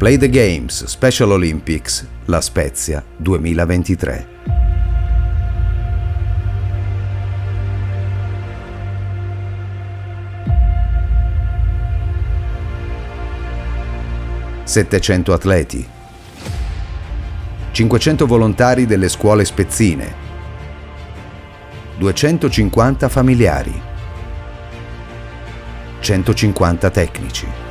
Play the Games Special Olympics La Spezia 2023. Settecento atleti, 500 volontari delle scuole spezzine, 250 familiari, 150 tecnici.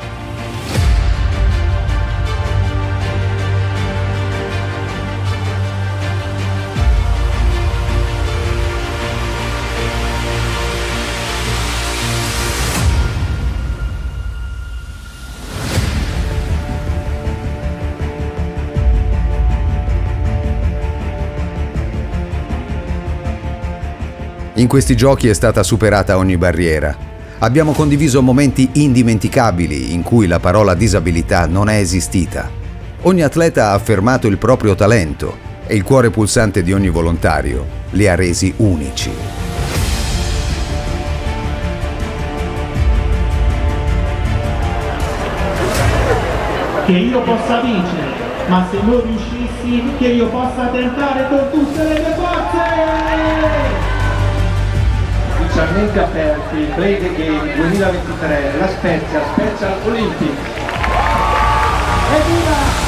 In questi giochi è stata superata ogni barriera. Abbiamo condiviso momenti indimenticabili in cui la parola disabilità non è esistita. Ogni atleta ha affermato il proprio talento e il cuore pulsante di ogni volontario li ha resi unici. Che io possa vincere, ma se non riuscissi, che io possa tentare con tutte le mie forze! Ufficialmente aperti Play the Game 2023 La Spezia Special Olympics. Evviva!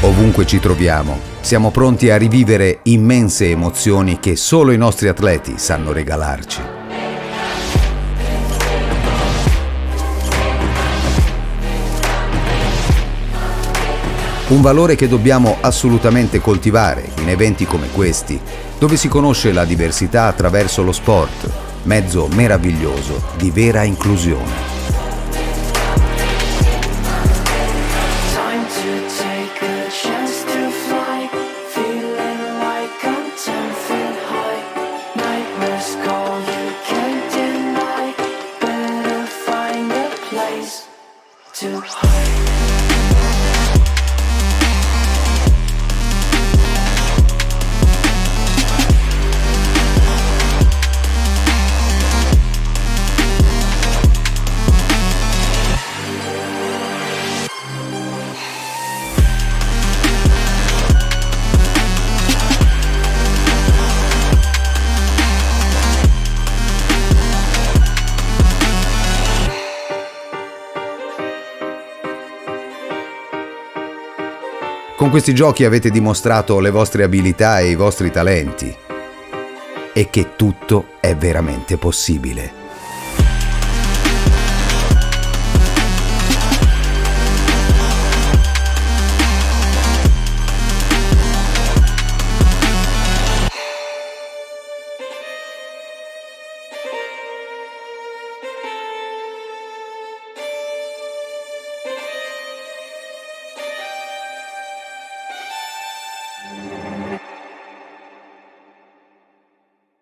Ovunque ci troviamo, siamo pronti a rivivere immense emozioni che solo i nostri atleti sanno regalarci. Un valore che dobbiamo assolutamente coltivare in eventi come questi, dove si conosce la diversità attraverso lo sport, mezzo meraviglioso di vera inclusione. to hide. Con questi giochi avete dimostrato le vostre abilità e i vostri talenti e che tutto è veramente possibile.